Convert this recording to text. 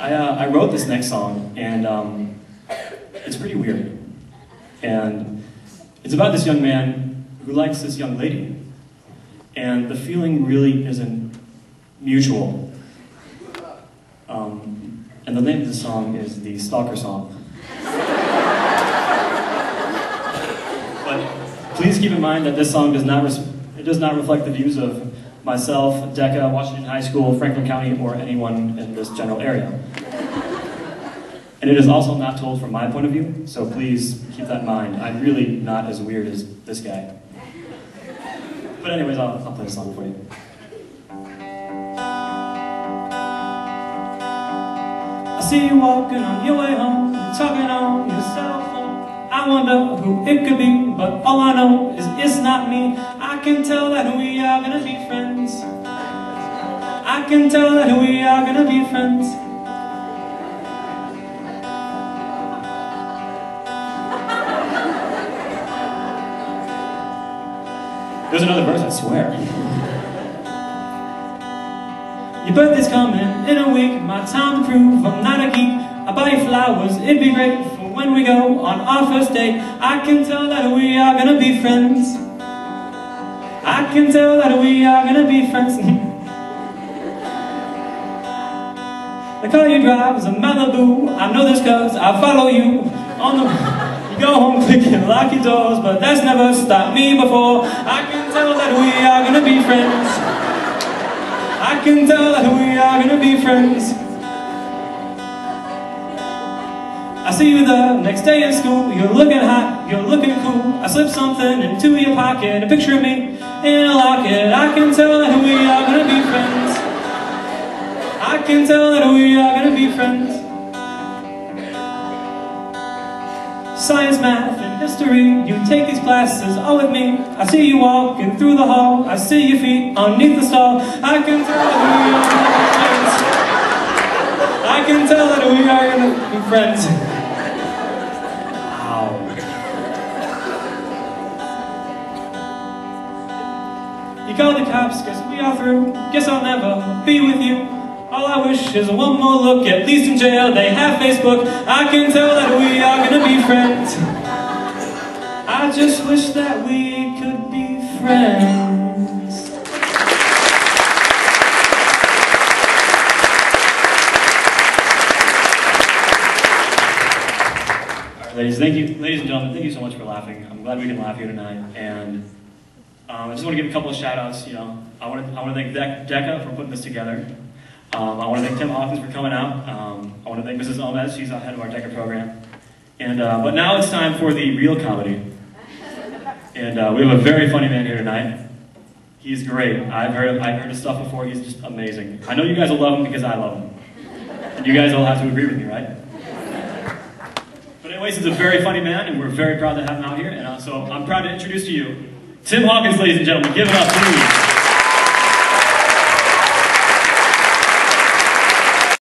I, uh, I wrote this next song, and um, it's pretty weird. And it's about this young man who likes this young lady. And the feeling really isn't mutual. Um, and the name of the song is the Stalker Song. but please keep in mind that this song does not, it does not reflect the views of myself, DECA, Washington High School, Franklin County, or anyone in this general area. And it is also not told from my point of view, so please keep that in mind. I'm really not as weird as this guy. But anyways, I'll, I'll play a song for you. I see you walking on your way home, talking on your cell phone. I wonder who it could be, but all I know is it's not me. I can tell that who we are gonna be. I can tell that we are gonna be friends. There's another verse, I swear. Your birthday's coming in a week, my time to prove I'm not a geek. I buy you flowers, it'd be great for when we go on our first date. I can tell that we are gonna be friends. I can tell that we are gonna be friends. the car you drive is a Malibu. I know this cause I follow you on the You go home clicking, lock your doors, but that's never stopped me before. I can tell that we are gonna be friends. I can tell that we are gonna be friends. I see you the next day in school, you're looking hot, you're looking cool. I slip something into your pocket, a picture of me in a locket. I can tell that we are gonna be friends. I can tell Science, math, and history, you take these classes all with me. I see you walking through the hall, I see your feet underneath the stall. I can tell that we are friends. I can tell that we are gonna be friends. Ow. You call the cops, guess we are through. Guess I'll never be with you. All I wish is one more look, at least in jail they have Facebook. I can tell that we are gonna be friends. I just wish that we could be friends. ladies, thank you, ladies and gentlemen, thank you so much for laughing. I'm glad we can laugh here tonight. And um, I just want to give a couple of shout outs. You know, I want to, I want to thank De DECA for putting this together. Um, I want to thank Tim Hawkins for coming out. Um, I want to thank Mrs. Omez, she's the head of our DECA program. And, uh, but now it's time for the real comedy. And uh, we have a very funny man here tonight. He's great. I've heard, I've heard his stuff before. He's just amazing. I know you guys will love him because I love him. And you guys all have to agree with me, right? But anyways, he's a very funny man, and we're very proud to have him out here. And uh, so I'm proud to introduce to you Tim Hawkins, ladies and gentlemen. Give it up, please.